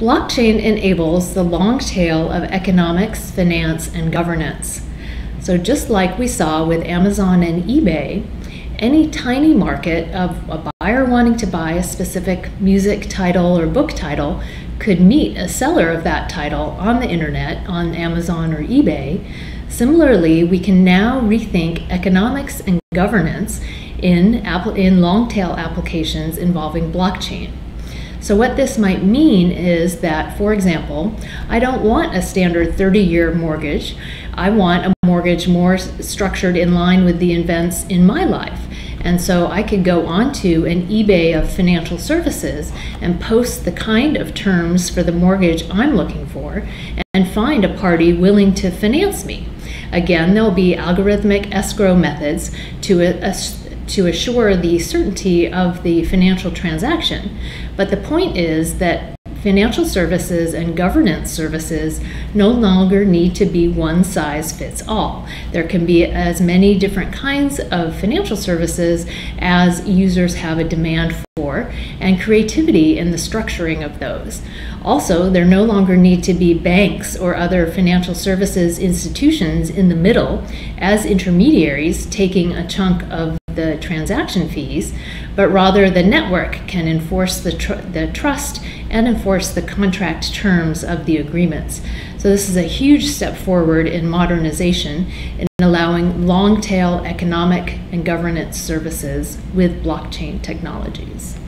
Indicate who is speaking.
Speaker 1: Blockchain enables the long tail of economics, finance, and governance. So, just like we saw with Amazon and eBay, any tiny market of a buyer wanting to buy a specific music title or book title could meet a seller of that title on the internet on Amazon or eBay. Similarly, we can now rethink economics and governance in, in long tail applications involving blockchain. So, what this might mean is that, for example, I don't want a standard 30 year mortgage. I want a mortgage more structured in line with the events in my life. And so I could go onto an eBay of financial services and post the kind of terms for the mortgage I'm looking for and find a party willing to finance me. Again, there'll be algorithmic escrow methods to to assure the certainty of the financial transaction. But the point is that financial services and governance services no longer need to be one size fits all. There can be as many different kinds of financial services as users have a demand for, and creativity in the structuring of those. Also, there no longer need to be banks or other financial services institutions in the middle as intermediaries taking a chunk of the transaction fees, but rather the network can enforce the, tr- the trust and enforce the contract terms of the agreements. So, this is a huge step forward in modernization in allowing long tail economic and governance services with blockchain technologies.